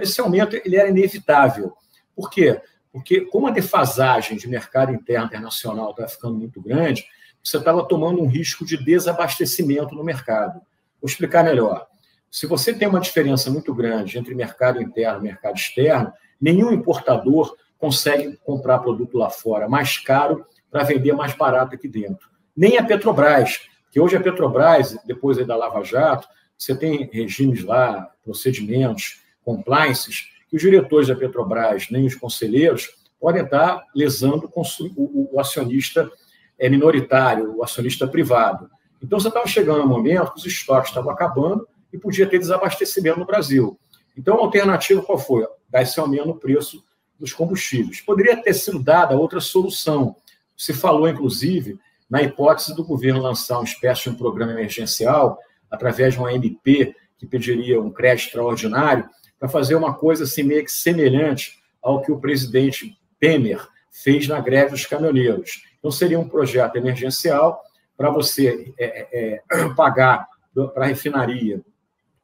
Esse aumento ele era inevitável. Por quê? Porque, como a defasagem de mercado interno internacional estava ficando muito grande, você estava tomando um risco de desabastecimento no mercado. Vou explicar melhor. Se você tem uma diferença muito grande entre mercado interno e mercado externo, nenhum importador consegue comprar produto lá fora mais caro para vender mais barato aqui dentro. Nem a Petrobras, que hoje a Petrobras, depois da Lava Jato, você tem regimes lá, procedimentos, compliances, que os diretores da Petrobras, nem os conselheiros, podem estar lesando o, acionista é, minoritário, o acionista privado. Então, você estava chegando a um momento que os estoques estavam acabando e podia ter desabastecimento no Brasil. Então, a alternativa qual foi? Dar esse aumento no preço dos combustíveis. Poderia ter sido dada outra solução. Se falou, inclusive, na hipótese do governo lançar uma espécie de um programa emergencial, através de uma MP que pediria um crédito extraordinário, para fazer uma coisa assim meio que semelhante ao que o presidente Temer fez na greve dos caminhoneiros. Então, seria um projeto emergencial para você é, é, é pagar para a refinaria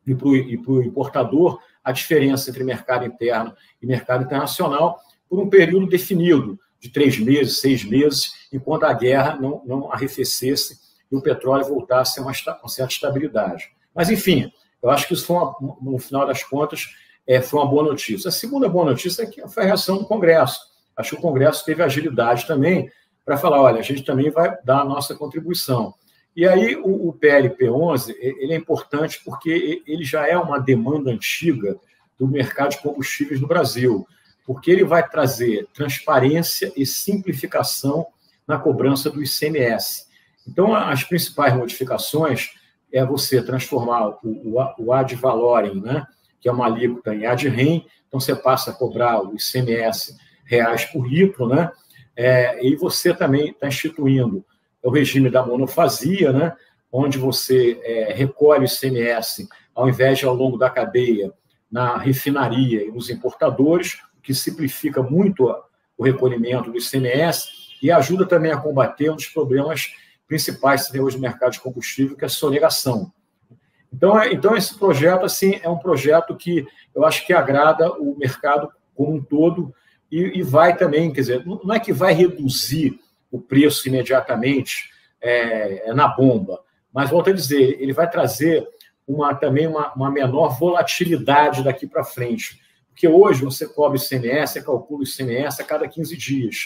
e para o importador a diferença entre mercado interno e mercado internacional por um período definido, de três meses, seis meses, enquanto a guerra não, não arrefecesse e o petróleo voltasse a uma, uma certa estabilidade. Mas, enfim, eu acho que isso foi, uma, no final das contas, é, foi uma boa notícia. A segunda boa notícia é que foi a reação do Congresso. Acho que o Congresso teve agilidade também para falar, olha, a gente também vai dar a nossa contribuição. E aí o, o PLP 11 ele é importante porque ele já é uma demanda antiga do mercado de combustíveis no Brasil, porque ele vai trazer transparência e simplificação na cobrança do ICMS. Então, as principais modificações é você transformar o, o, o ad valorem, né, que é uma alíquota em ad rem, então você passa a cobrar o ICMS reais por litro, né, é, e você também está instituindo o regime da monofasia, né, onde você é, recolhe o ICMS, ao invés de ao longo da cadeia, na refinaria e nos importadores, o que simplifica muito o recolhimento do ICMS e ajuda também a combater um dos problemas principais que tem hoje no mercado de combustível, que é a sonegação. Então, é, então, esse projeto assim é um projeto que eu acho que agrada o mercado como um todo e, e vai também, quer dizer, não é que vai reduzir o preço imediatamente é, é, na bomba. Mas, volto a dizer, ele vai trazer uma, também uma, uma menor volatilidade daqui para frente. Porque hoje você cobre ICMS, você calcula o ICMS a cada 15 dias.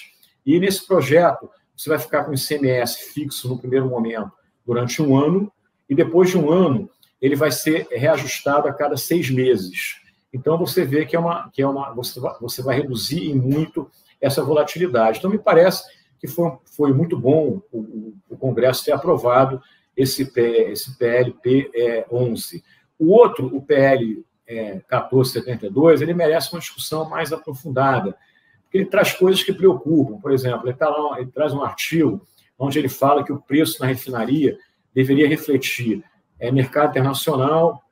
E nesse projeto, você vai ficar com o ICMS fixo no primeiro momento durante um ano, e depois de um ano, ele vai ser reajustado a cada seis meses. Então, você vê que é uma. Que é uma você, vai, você vai reduzir em muito essa volatilidade. Então, me parece que foi, foi muito bom o, o Congresso ter aprovado esse, esse PLP é, 11. O outro, o PL é, 1472, ele merece uma discussão mais aprofundada, porque ele traz coisas que preocupam. Por exemplo, ele, tá lá, ele traz um artigo onde ele fala que o preço na refinaria deveria refletir é, mercado internacional,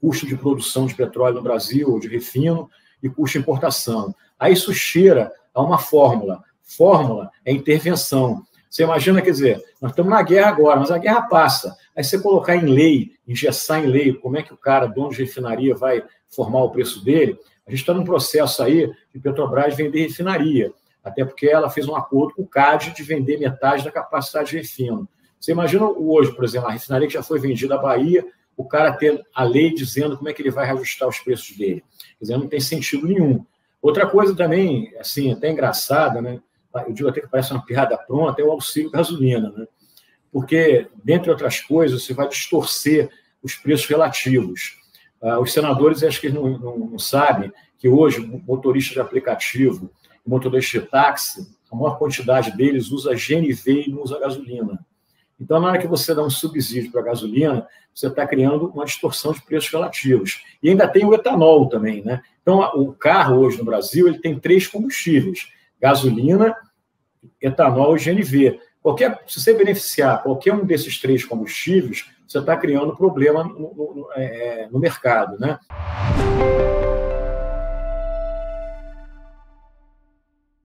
custo de produção de petróleo no Brasil, ou de refino, e custo de importação. Aí isso cheira a uma fórmula fórmula é intervenção. Você imagina, quer dizer, nós estamos na guerra agora, mas a guerra passa. Aí você colocar em lei, engessar em lei, como é que o cara, dono de refinaria, vai formar o preço dele, a gente está num processo aí de Petrobras vender refinaria, até porque ela fez um acordo com o CAD de vender metade da capacidade de refino. Você imagina hoje, por exemplo, a refinaria que já foi vendida à Bahia, o cara ter a lei dizendo como é que ele vai reajustar os preços dele. Quer dizer, não tem sentido nenhum. Outra coisa também, assim, até engraçada, né? eu digo até que parece uma piada pronta, é o auxílio gasolina, né? Porque, dentre outras coisas, você vai distorcer os preços relativos. Ah, os senadores, acho que não, não, não sabem que hoje, motorista de aplicativo, motorista de táxi, a maior quantidade deles usa GNV e não usa gasolina. Então, na hora que você dá um subsídio para a gasolina, você está criando uma distorção de preços relativos. E ainda tem o etanol também, né? Então, o carro hoje no Brasil ele tem três combustíveis: gasolina, etanol e GNV. Qualquer, se você beneficiar qualquer um desses três combustíveis, você está criando problema no, no, no, é, no mercado. Né?